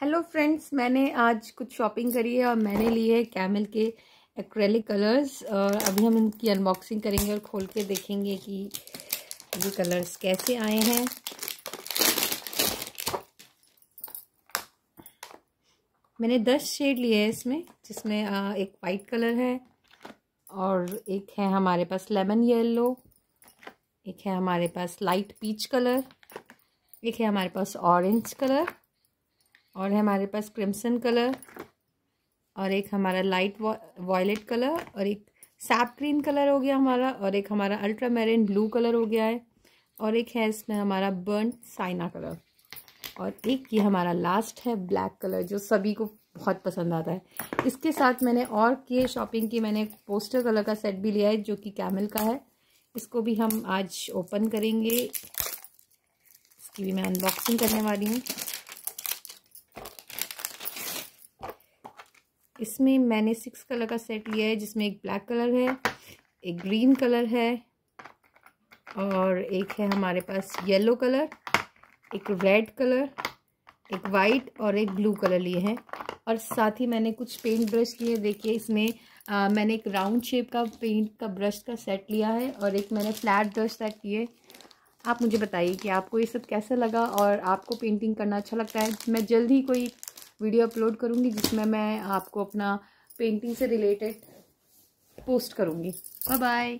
Hello friends मैंने आज कुछ शॉपिंग करी है और मैंने लिए है कैमल के एक्रेलिक कलर्स और अभी हम इनकी अनबॉक्सिंग करेंगे और खोल के देखेंगे कि ये कलर्स कैसे आए हैं। मैंने दस शेड लिए हैं इसमें, जिसमें एक वाइट कलर है और एक है हमारे पास लेमन येलो एक है हमारे पास लाइट पीच कलर एक है हमारे पास ऑरेंज कलर और है हमारे पास क्रिम्सन कलर, और एक हमारा लाइट वॉयलेट कलर, और एक सैप ग्रीन कलर हो गया हमारा, और एक हमारा अल्ट्रा मेरिन ब्लू कलर हो गया है, और एक है इसमें हमारा बर्न साइना कलर, और एक ये हमारा लास्ट है ब्लैक कलर, जो सभी को बहुत पसंद आता है। इसके साथ मैंने और किए शॉपिंग की, मैंने पोस्टर कलर का सेट भी लिया है, जो कि कैमल का है। इसको भी हम आज ओपन करेंगे। इसकी भी मैं अनबॉक्सिंग करने वाली हूँ। इसमें मैंने सिक्स कलर का सेट लिया है जिसमें एक ब्लैक कलर है एक ग्रीन कलर है और एक है हमारे पास येलो कलर एक रेड कलर एक वाइट और एक ब्लू कलर लिए हैं। और साथ ही मैंने कुछ पेंट ब्रश लिए देखिए इसमें आ, मैंने एक राउंड शेप का पेंट का ब्रश का सेट लिया है और एक मैंने फ्लैट ब्रश सेट लिए आप मुझे बताइए कि आपको ये सब कैसा लगा और आपको पेंटिंग करना अच्छा लगता है। मैं जल्द ही कोई वीडियो अपलोड करूँगी जिसमें मैं आपको अपना पेंटिंग से रिलेटेड पोस्ट करूँगी। Bye bye